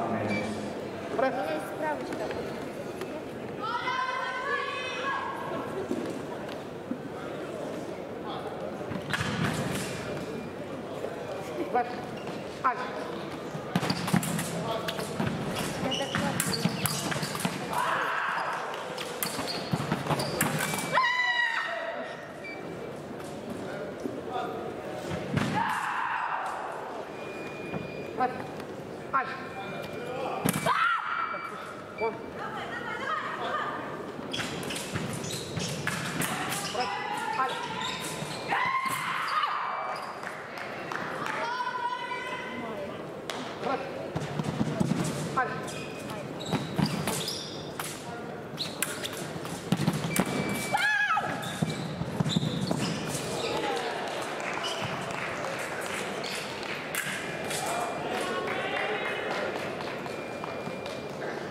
Добре? Ваш. Ай. What? Ai. Ah! Corre. Olha.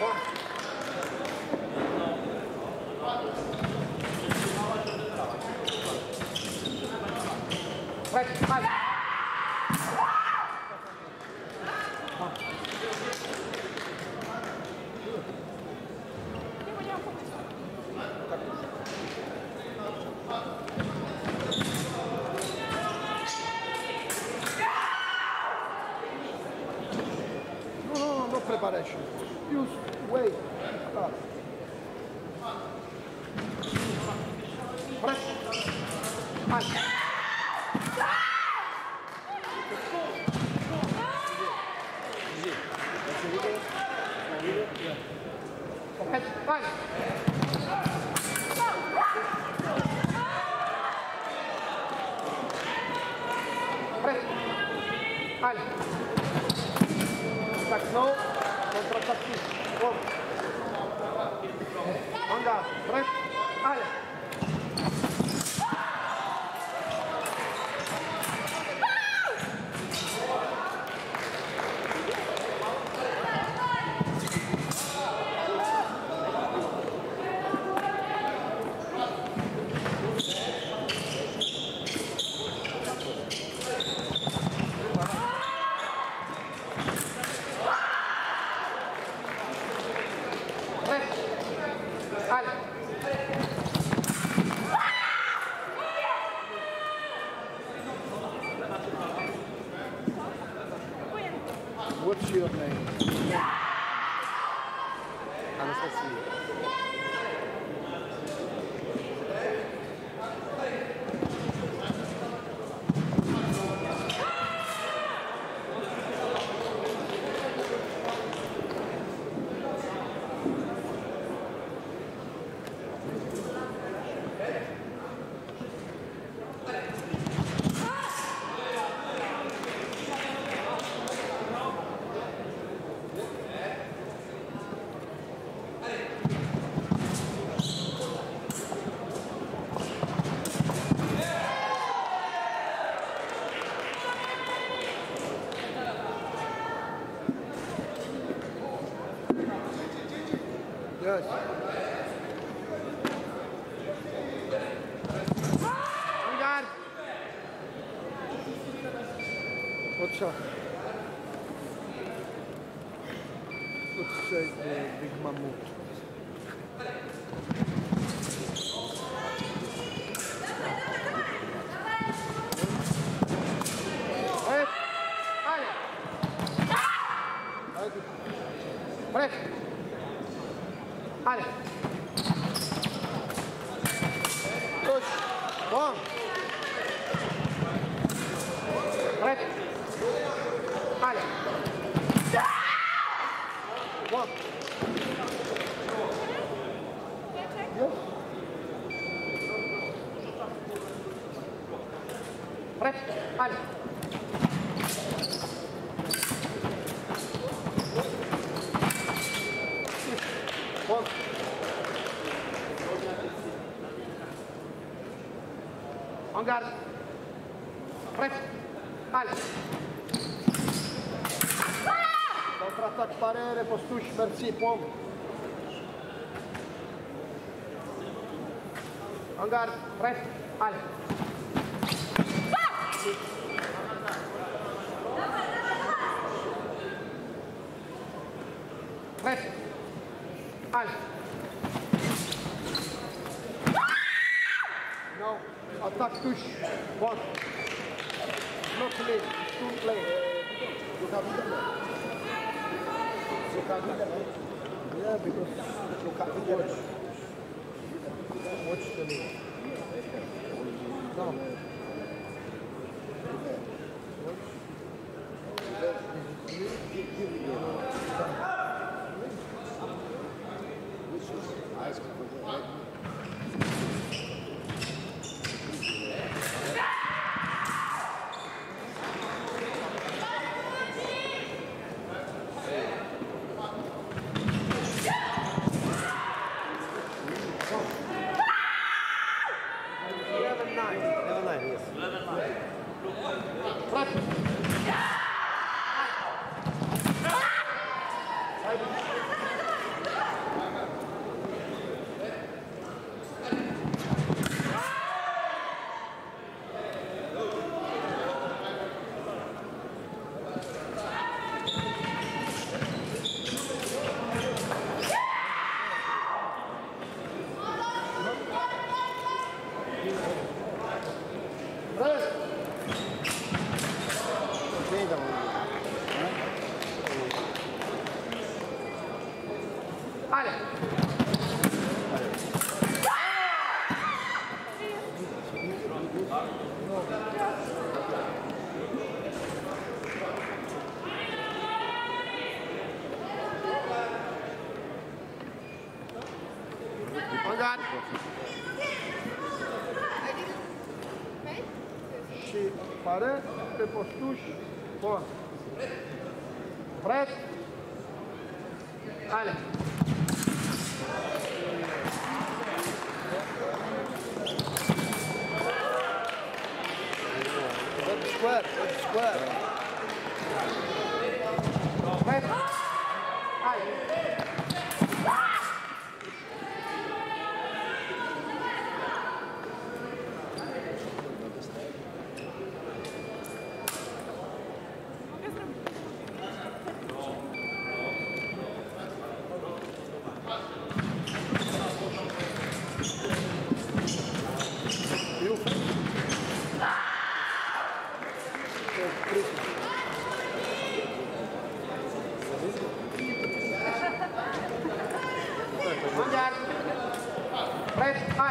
哇 punch. What's your name? Yes. Angar. What's up? Let's say the big mammoth. Prêt, allez. One. En garde. Prêt, allez. Contra-ataque parere, postuš, merci, pom. En garde, prêt, allez. Prêt, allez. Não, ataque touche. One. No play, two play. You have it there. You have it there. Yeah, because you can't watch. Watch the league. No. Și pare pe postuș. Bun. Prêt. Allez. square, good square. Hey. Hi.